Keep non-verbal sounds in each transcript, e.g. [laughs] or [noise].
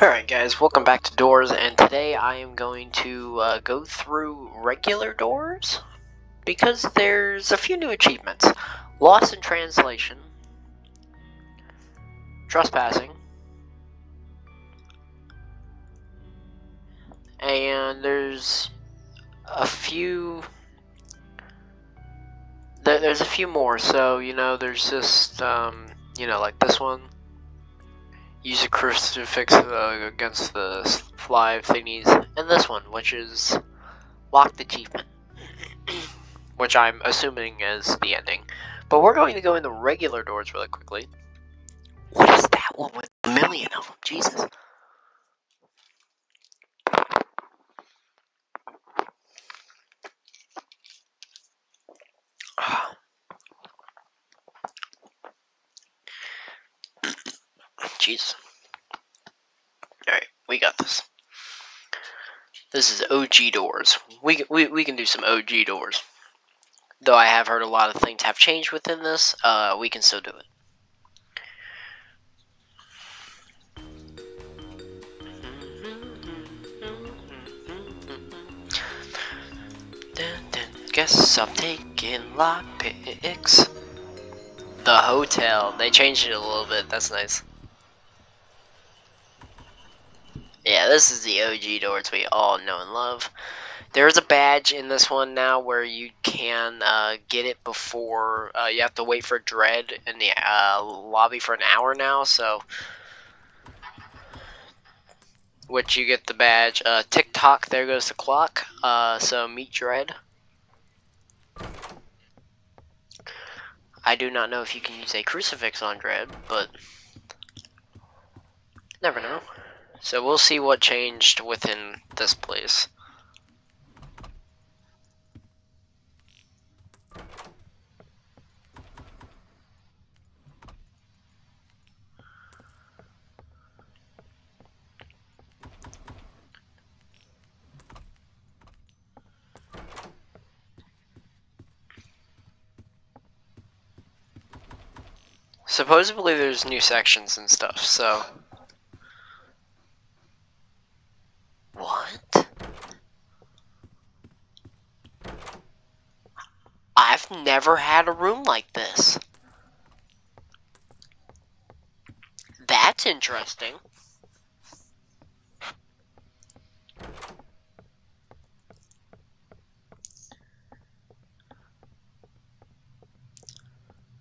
Alright guys, welcome back to Doors, and today I am going to uh, go through regular doors, because there's a few new achievements. Lost in Translation, Trespassing, and there's a few... There, there's a few more, so, you know, there's just, um, you know, like this one use a crucifix uh, against the fly thingies, and this one, which is locked achievement, [clears throat] which I'm assuming is the ending. But we're going to go in the regular doors really quickly. What is that one with a million of them? Jesus. Jeez. Alright, we got this. This is OG doors. We, we, we can do some OG doors. Though I have heard a lot of things have changed within this, uh, we can still do it. Guess I'm taking lockpicks. The hotel. They changed it a little bit. That's nice. Yeah, this is the OG doors we all know and love. There's a badge in this one now where you can uh, get it before uh, you have to wait for Dread in the uh, lobby for an hour now. So, which you get the badge. Uh, tock, there goes the clock. Uh, so meet Dread. I do not know if you can use a crucifix on Dread, but never know. So we'll see what changed within this place. Supposedly there's new sections and stuff, so I've never had a room like this. That's interesting.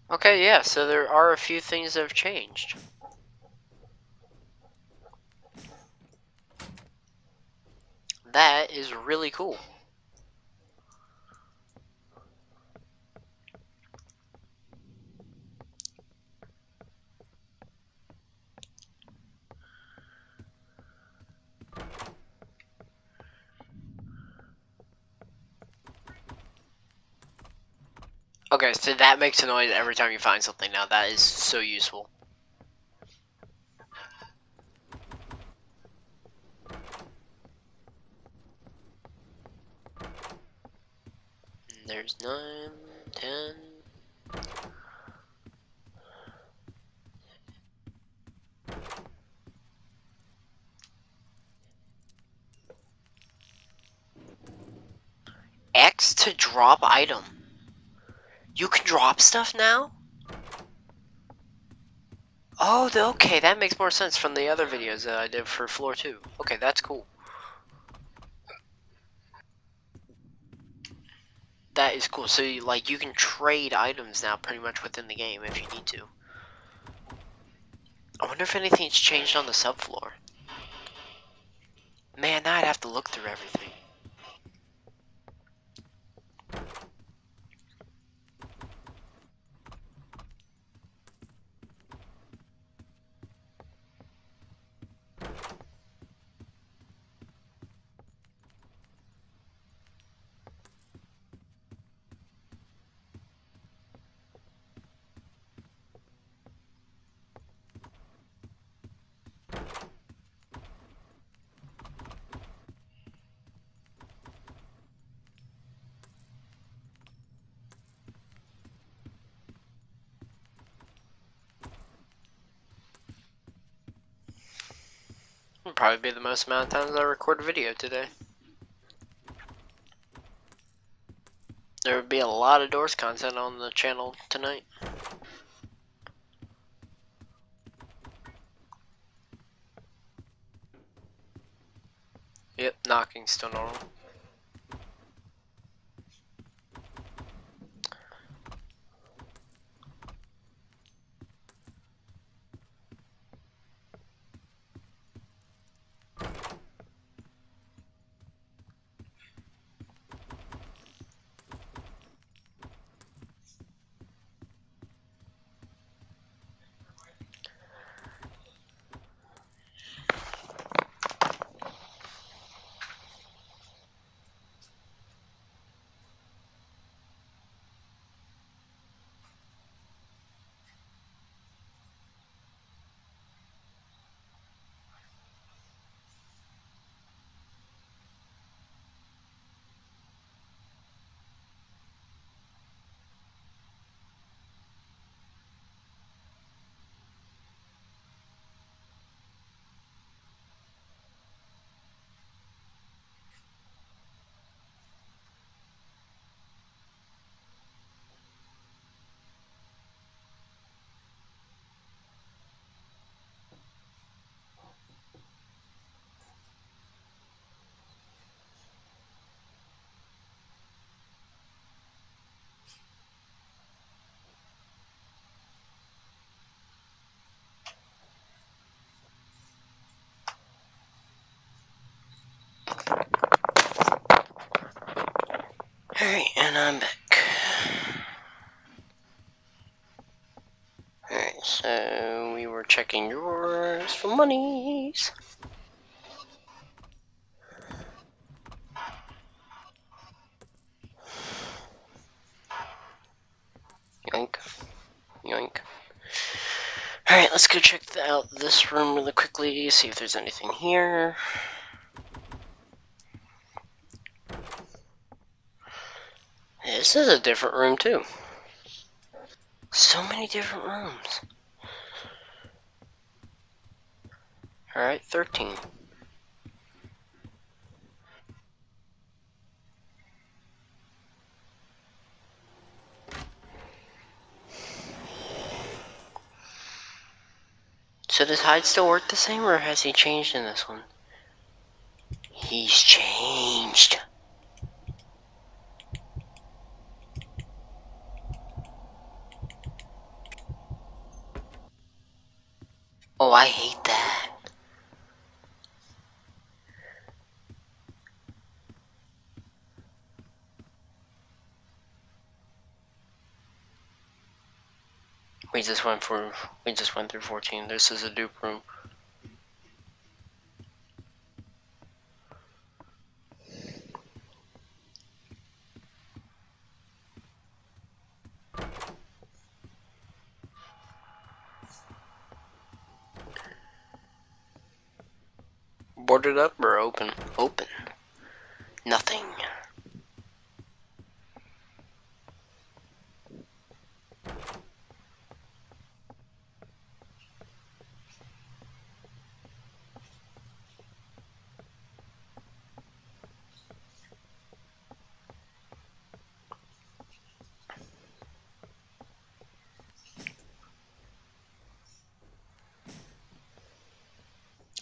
Okay, yeah, so there are a few things that have changed. That is really cool. Okay, so that makes a noise every time you find something now. That is so useful. There's nine, ten. X to drop item. You can drop stuff now? Oh, okay, that makes more sense from the other videos that I did for floor 2. Okay, that's cool. That is cool. So, like, you can trade items now pretty much within the game if you need to. I wonder if anything's changed on the subfloor. Man, now I'd have to look through everything. Probably be the most amount of times I record a video today. There would be a lot of Doors content on the channel tonight. Yep, knocking still normal. Alright, and I'm back. Alright, so we were checking yours for monies. Yoink. Yoink. Alright, let's go check out this room really quickly, see if there's anything here. This is a different room too. So many different rooms. Alright, 13. So does Hide still work the same or has he changed in this one? He's changed. Oh, I hate that. We just went for we just went through 14. This is a dupe room. Boarded up or open? Open. Nothing.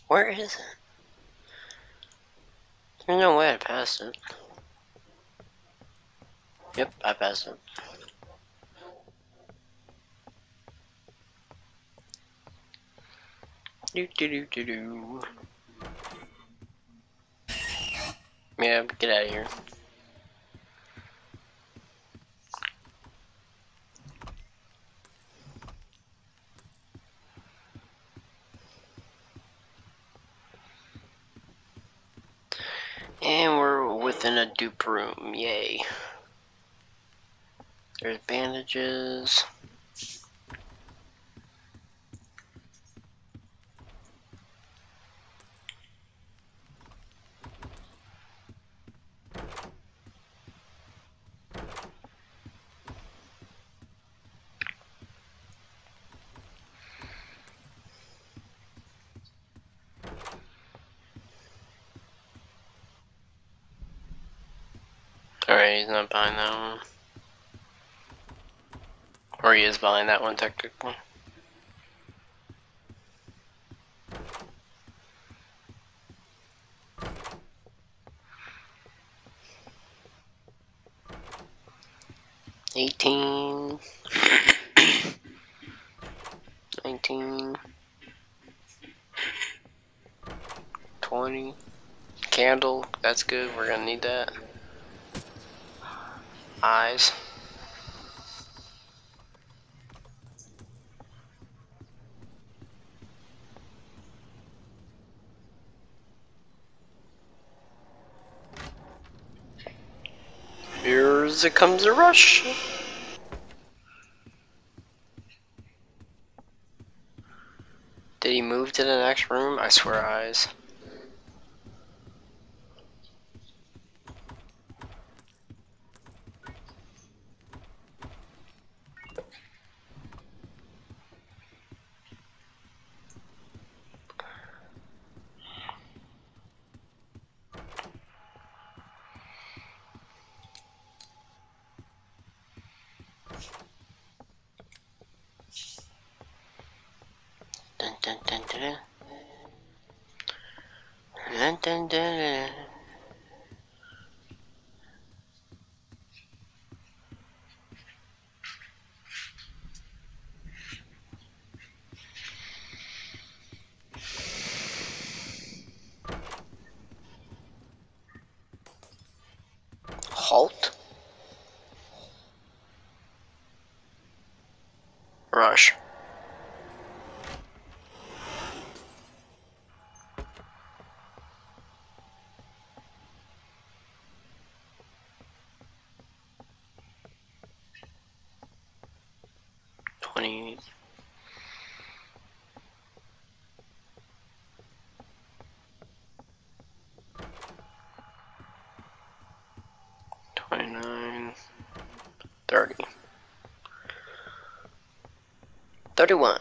Where is it? There's no way I it. Yep, I passed it. Do do do do do. Yeah, get out of here. He's not buying that one. Or he is buying that one technically. Eighteen. [coughs] Nineteen. Twenty. Candle, that's good, we're gonna need that. Eyes. It comes a rush. Did he move to the next room? I swear eyes. 31.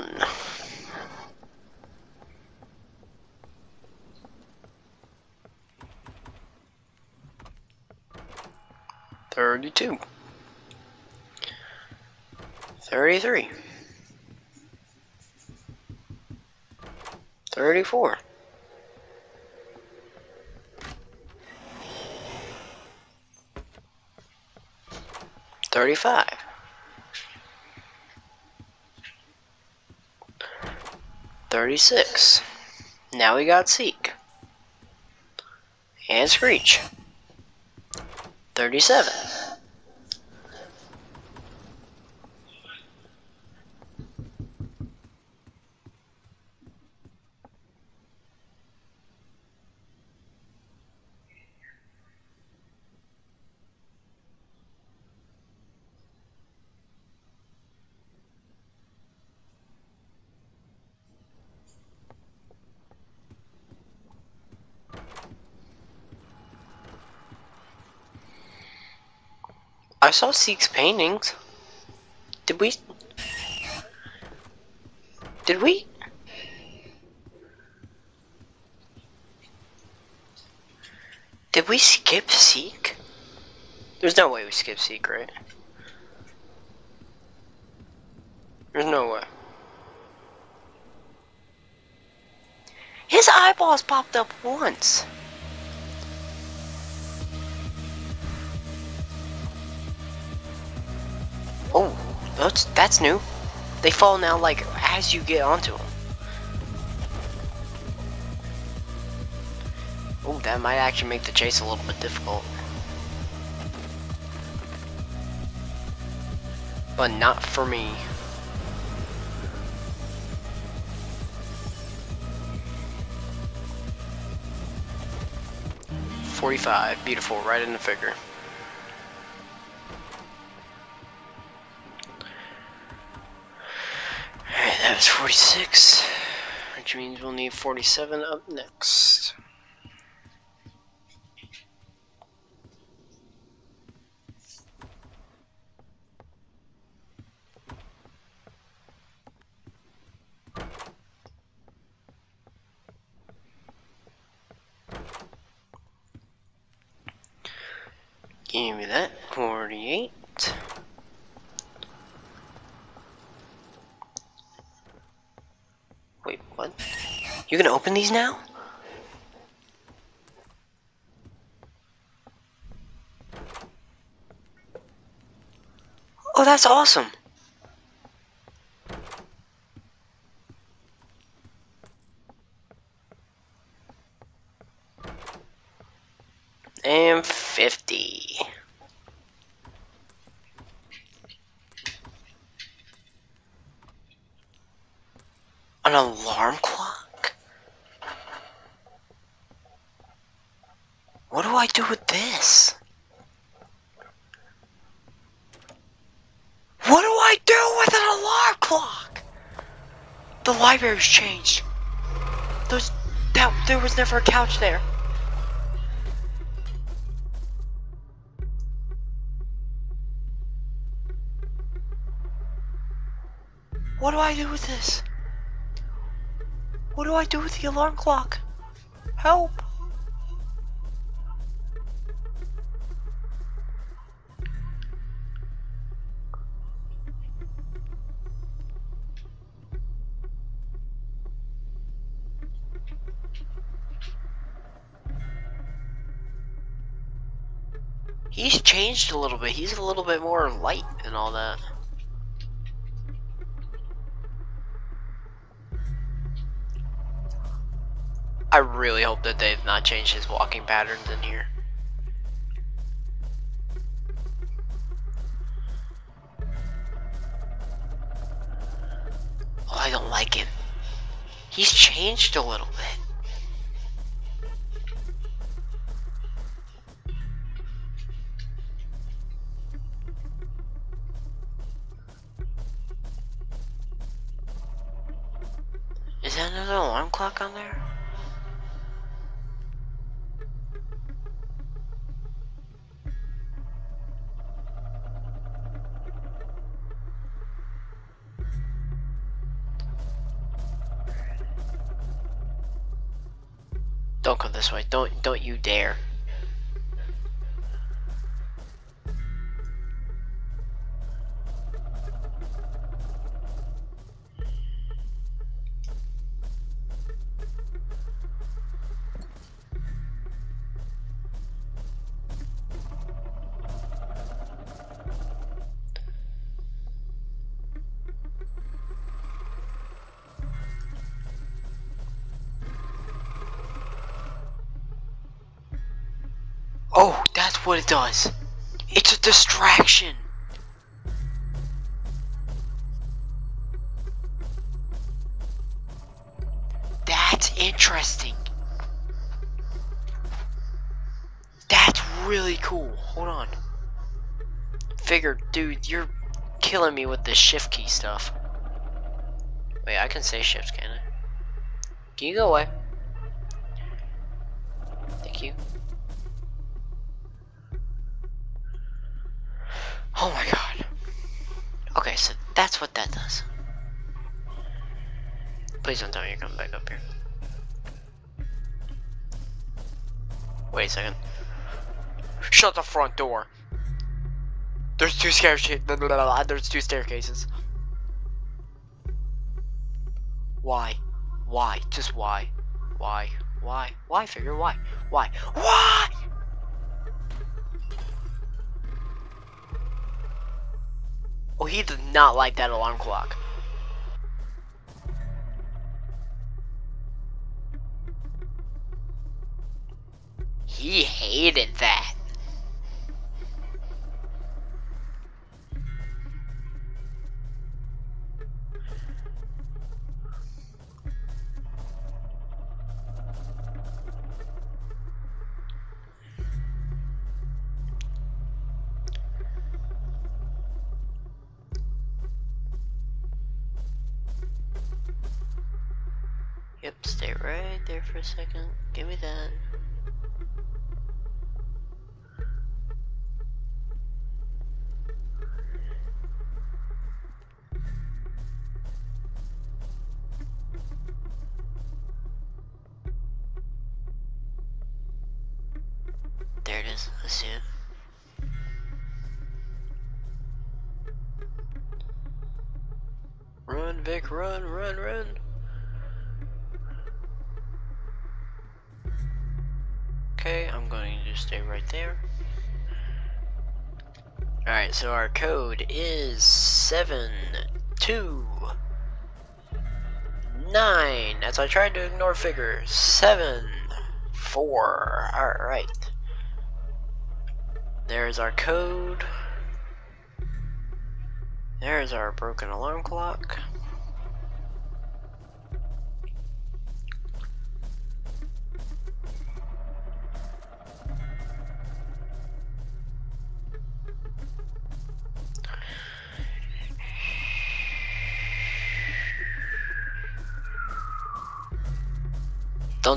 Thirty-two. Thirty-three. Thirty-four. Thirty-five. Thirty-six. Now we got Seek. And Screech. Thirty-seven. I saw Seek's paintings. Did we? Did we? Did we skip Seek? There's no way we skip Seek, right? There's no way. His eyeballs popped up once. That's that's new. They fall now like as you get onto them. Oh, that might actually make the chase a little bit difficult. But not for me. Forty-five, beautiful, right in the figure. That was 46, which means we'll need 47 up next. Give me that. 38. Wait, what? You gonna open these now? Oh, that's awesome. And 50. An alarm clock? What do I do with this? What do I do with an alarm clock? The library's changed. There's that there was never a couch there. What do I do with this? What do I do with the alarm clock? Help! Changed a little bit. He's a little bit more light and all that. I really hope that they've not changed his walking patterns in here. Oh, I don't like him. He's changed a little bit. Clock on there? Don't come this way. Don't don't you dare. What it does. It's a distraction. That's interesting. That's really cool. Hold on. Figure, dude, you're killing me with this shift key stuff. Wait, I can say shift, can I? Can you go away? Thank you. Oh my god. Okay, so that's what that does. Please don't tell me you're coming back up here. Wait a second. Shut the front door. There's two scare [laughs] There's two staircases. Why? Why? Just why? Why? Why? Why? Figure why? Why? Why? Oh, he did not like that alarm clock. He hated that. Right there for a second. Give me that. So our code is 729. As I tried to ignore figures. 7, 4. Alright. There's our code. There's our broken alarm clock.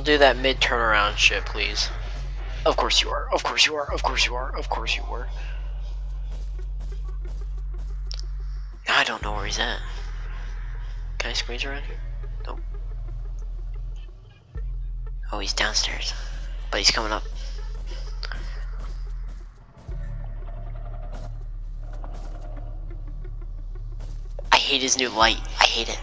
Do that mid turnaround shit, please. Of course you are. Of course you are. Of course you are. Of course you were. I don't know where he's at. Can I squeeze around here? Nope. Oh, he's downstairs. But he's coming up. I hate his new light. I hate it.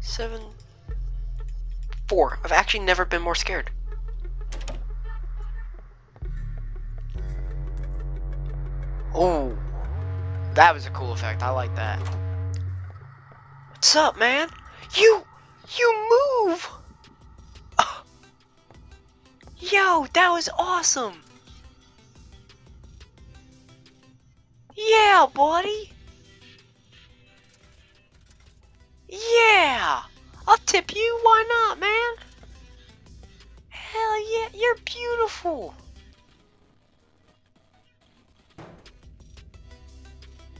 Seven, four. I've actually never been more scared. Oh, that was a cool effect. I like that. What's up, man? You, you move. [sighs] Yo, that was awesome. Yeah, buddy. Yeah. I'll tip you. Why not, man? Hell yeah, you're beautiful.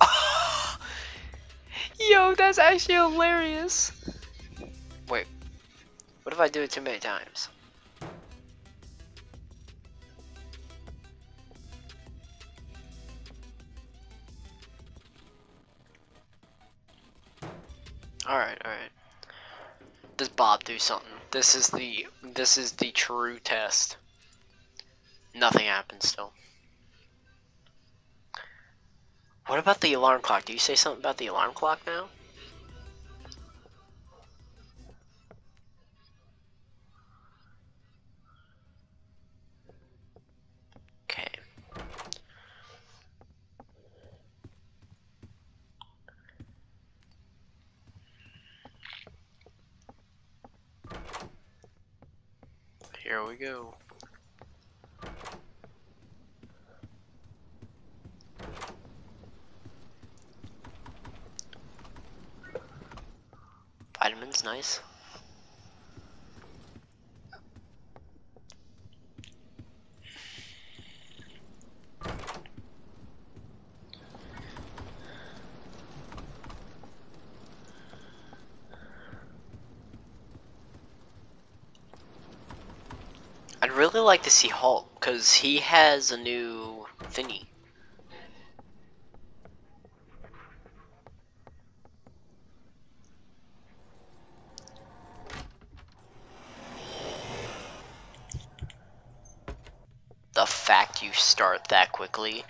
[laughs] Yo, that's actually hilarious. Wait, what if I do it too many times? Alright, alright. Does Bob do something? This is the this is the true test. Nothing happens still. What about the alarm clock? Do you say something about the alarm clock now? Go. Vitamins, nice. I'd like to see Halt because he has a new thingy. The fact you start that quickly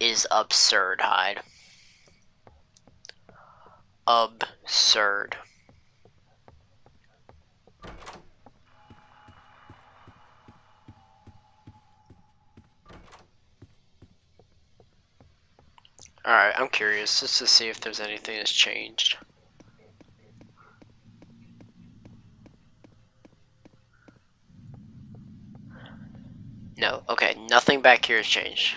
is absurd, Hide. Absurd. Alright, I'm curious just to see if there's anything that's changed. No, okay, nothing back here has changed.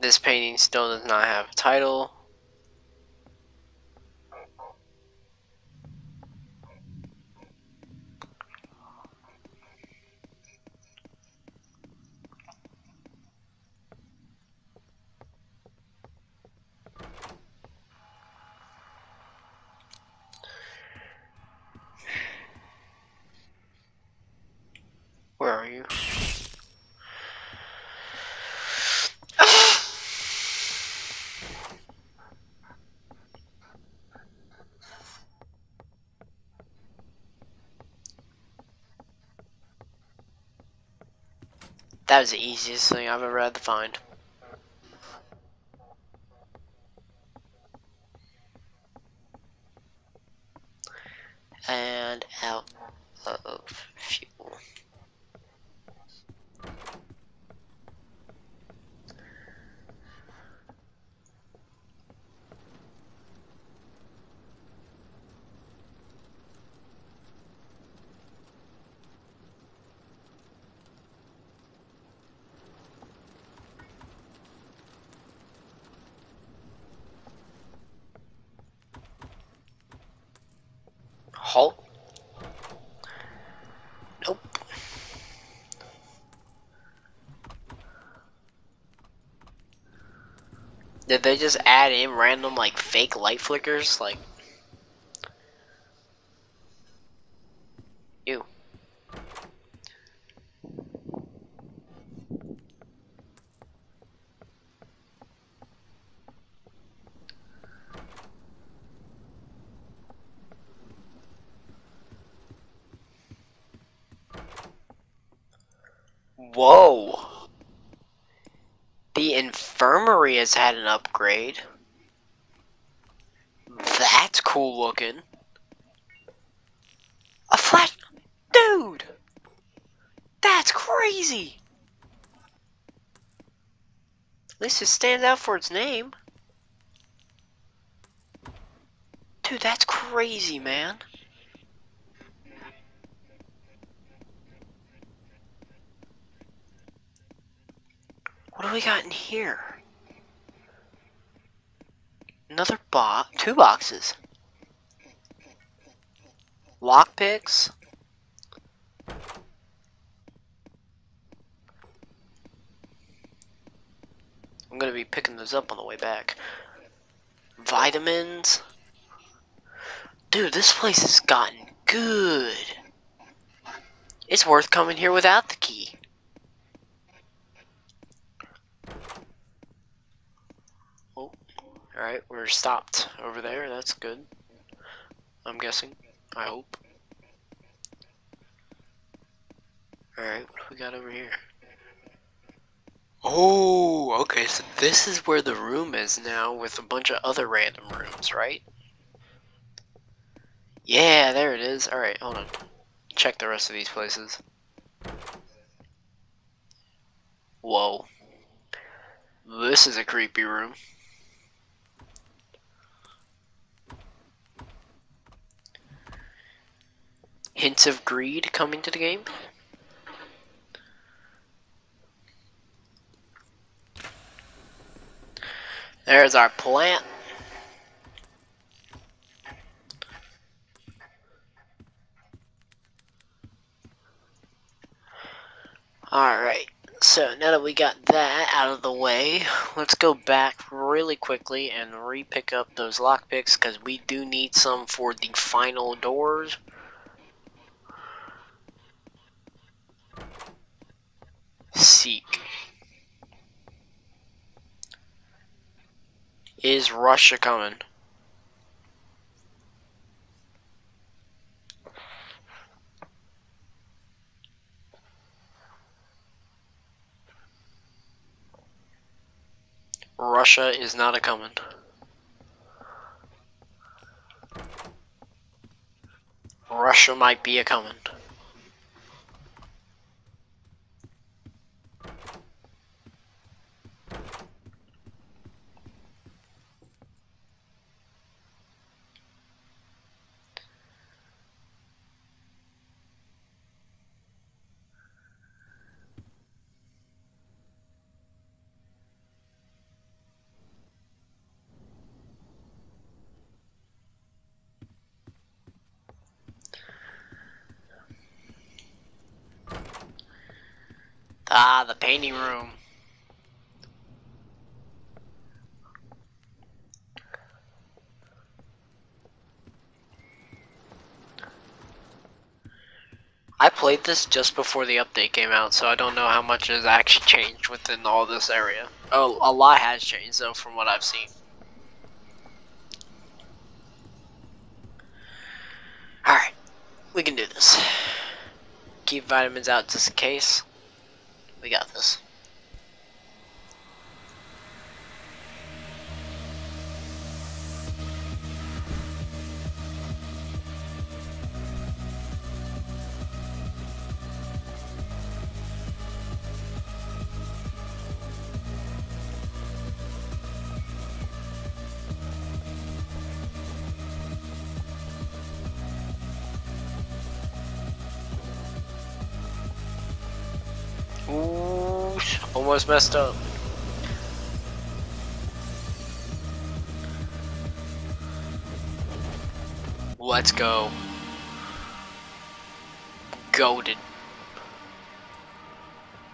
This painting still does not have a title. That was the easiest thing I've ever had to find. And out of fuel. Halt. Nope. Did they just add in random like fake light flickers? Like Ew. Whoa. Infirmary has had an upgrade. That's cool looking. A flash. Dude! That's crazy! At least it stands out for its name. Dude, that's crazy, man. What do we got in here? Another box. Two boxes. Lockpicks. I'm gonna be picking those up on the way back. Vitamins. Dude, this place has gotten good. It's worth coming here without the key. Alright, we're stopped over there. That's good. I'm guessing. I hope. Alright, what do we got over here? Oh, okay, so this is where the room is now with a bunch of other random rooms, right? Yeah, there it is. Alright, hold on. Check the rest of these places. Whoa. This is a creepy room. Hints of greed coming to the game. There's our plant. Alright, so now that we got that out of the way, let's go back really quickly and re-pick up those lockpicks because we do need some for the final doors. Seek. Is Russia coming? Russia is not a coming. Russia might be a coming. The painting room. I played this just before the update came out, so I don't know how much has actually changed within all this area. Oh, a lot has changed though from what I've seen. Alright, we can do this. Keep vitamins out just in case. We got this. Almost messed up. Let's go. Goaded.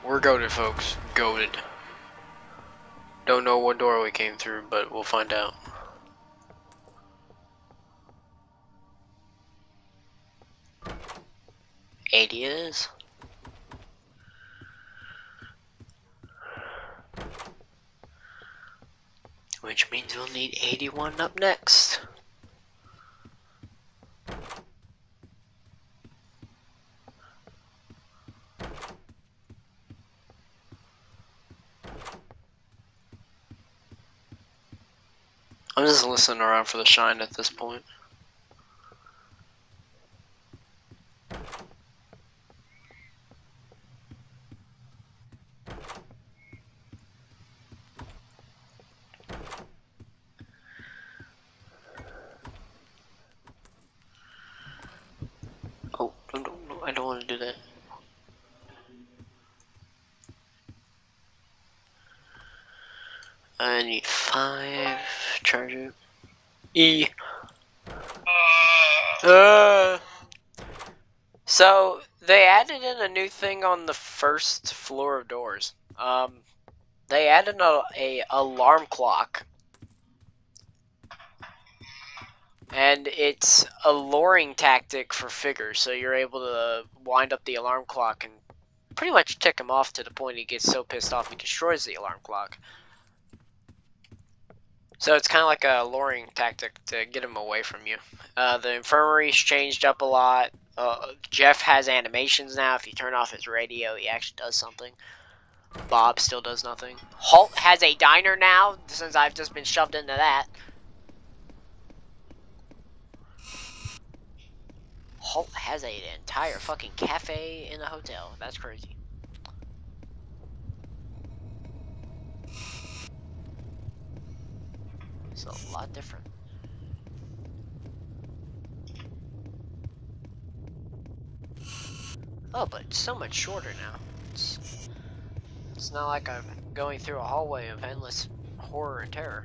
We're goaded, folks. Goaded. Don't know what door we came through, but we'll find out. It is. Which means we'll need 81 up next. I'm just listening around for the shine at this point. Oh, no, no, no, I don't want to do that. I need five. Charge it. E. Uh. So they added in a new thing on the first floor of doors. Um, they added a, a alarm clock, and it's a luring tactic for figures. So you're able to wind up the alarm clock and pretty much tick him off to the point he gets so pissed off he destroys the alarm clock. So it's kind of like a luring tactic to get him away from you. Uh, the infirmary's changed up a lot. Uh, Jeff has animations now. If you turn off his radio, he actually does something. Bob still does nothing. Halt has a diner now, since I've just been shoved into that. Halt has an entire fucking cafe in a hotel. That's crazy. It's a lot different. Oh, but it's so much shorter now. It's, it's not like I'm going through a hallway of endless horror and terror.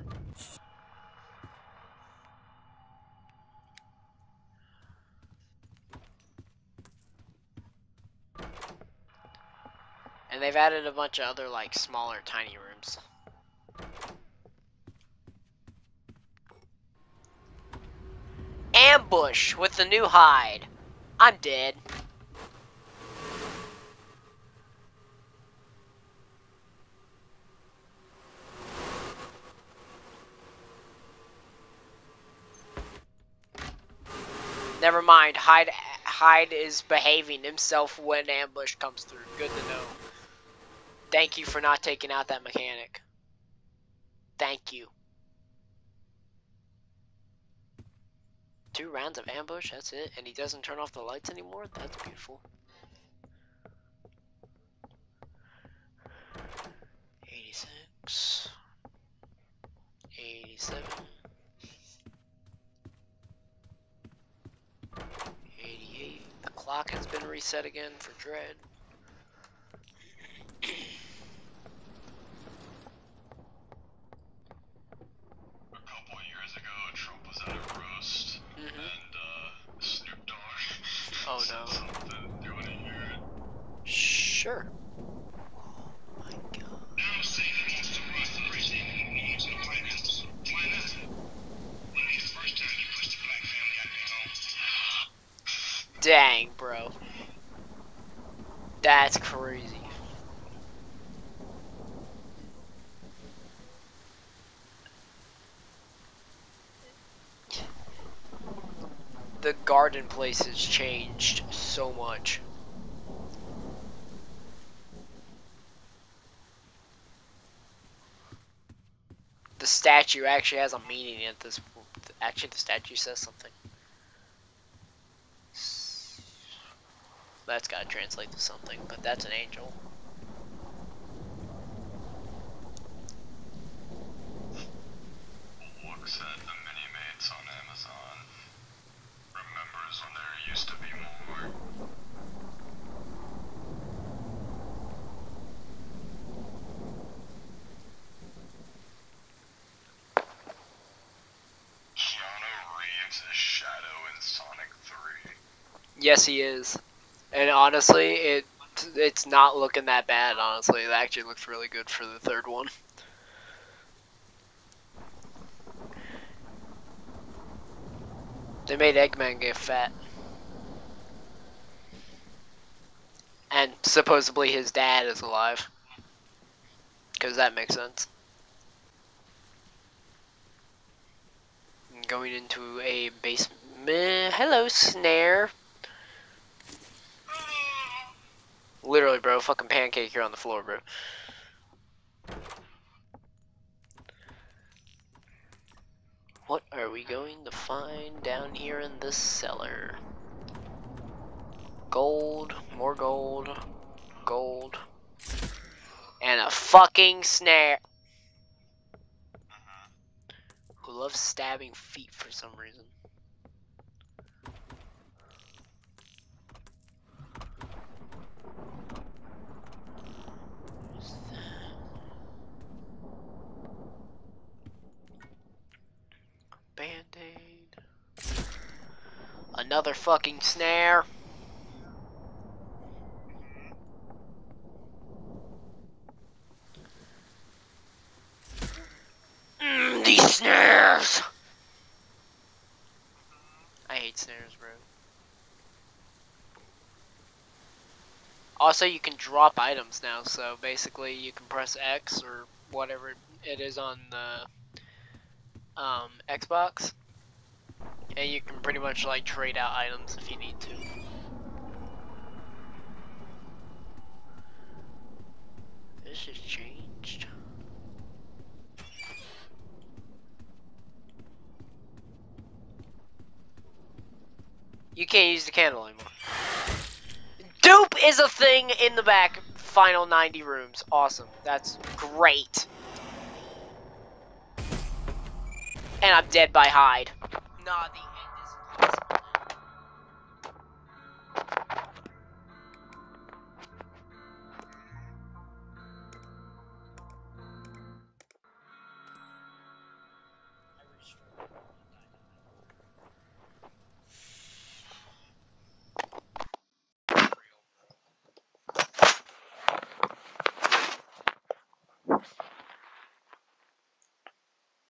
And they've added a bunch of other, like, smaller, tiny rooms. Ambush with the new hide. I'm dead. Never mind. Hide, Hide is behaving himself when ambush comes through. Good to know. Thank you for not taking out that mechanic. Thank you. Two rounds of ambush, that's it. And he doesn't turn off the lights anymore? That's beautiful. 86. 87. Clock has been reset again for Dread. A couple years ago, Trump was at a roast, Mhm. and uh, Snoop Dogg Oh, [laughs] no. something. Do you want to hear it? Sure. Dang, bro. That's crazy. The garden place has changed so much. The statue actually has a meaning at this Actually, the statue says something. That's gotta translate to something, but that's an angel. Looks at the mini mates on Amazon. Remembers when there used to be more. Keanu Reeves is Shadow in Sonic 3. Yes, he is. And honestly, it it's not looking that bad. Honestly, it actually looks really good for the third one. [laughs] They made Eggman get fat. And supposedly his dad is alive. Because that makes sense. Going into a basement. Hello, Snare. Literally, bro, fucking pancake here on the floor, bro. What are we going to find down here in this cellar? Gold, more gold, gold, and a fucking snare. Mm-hmm. Who loves stabbing feet for some reason. Band-aid. Another fucking snare. Mm, these snares! I hate snares, bro. Also, you can drop items now, so basically you can press X or whatever it is on the um, Xbox, and you can pretty much like trade out items if you need to. This has changed. You can't use the candle anymore. Dupe is a thing in the back. Final 90 rooms. Awesome. That's great. And I'm dead by Hide. Nah, the